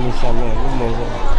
निशामा हेर्नु मजा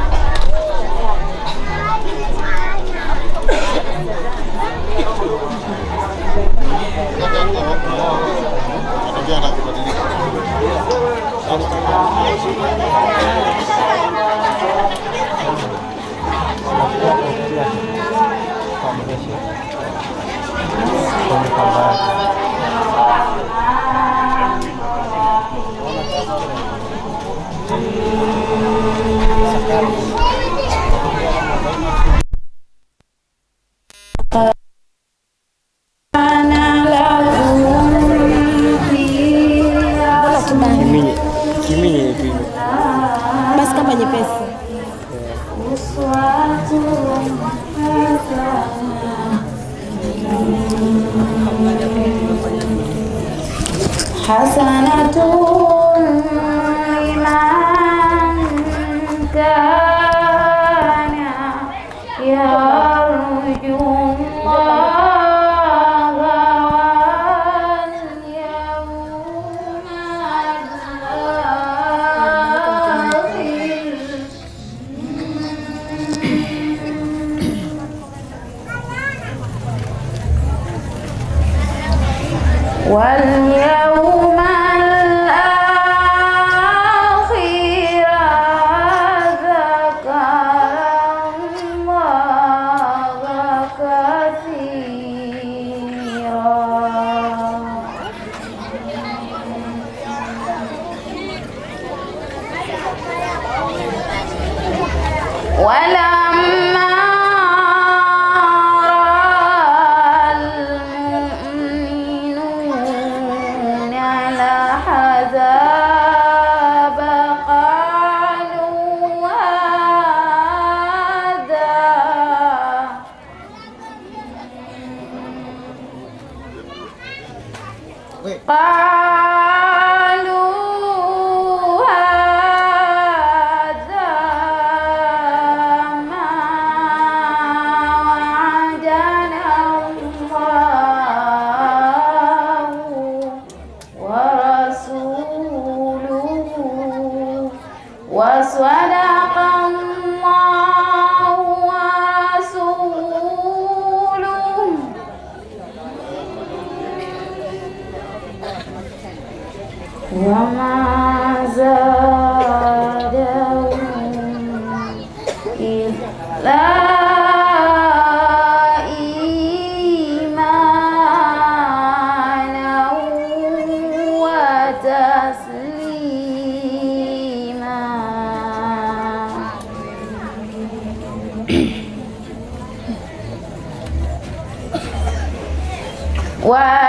حسنة ولما رأى المؤمنون الأحزاب قالوا هذا قالوا وما زادهم إلا إيمانا وتسليما Wow.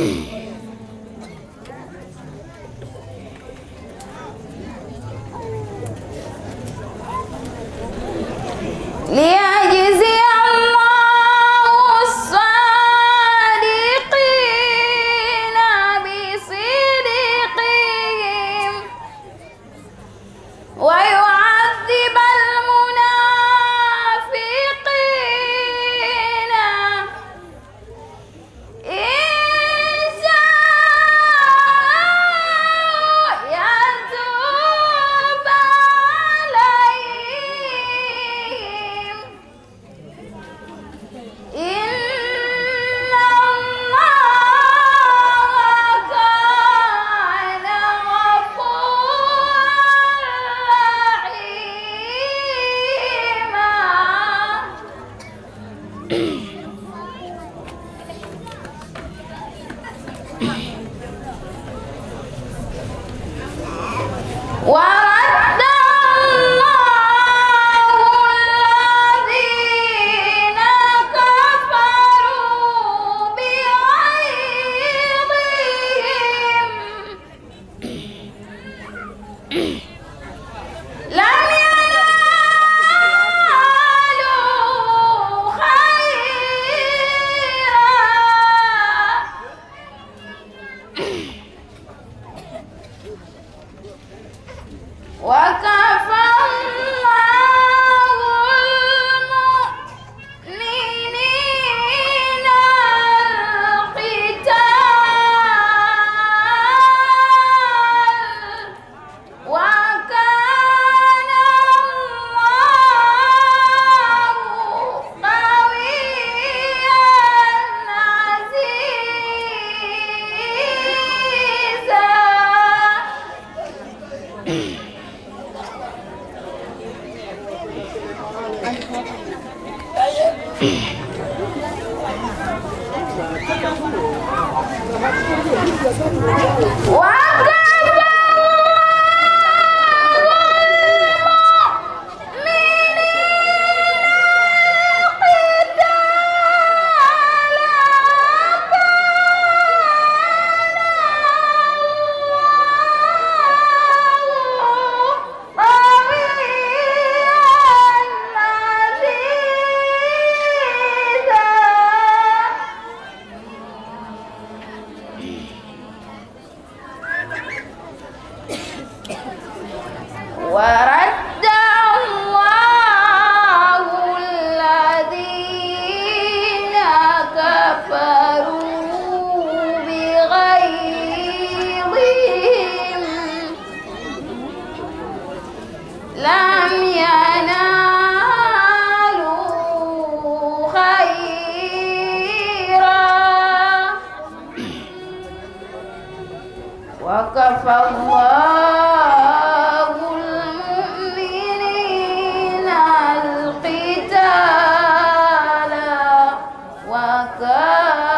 Hum. Yeah. الله المؤمنين القتال وكان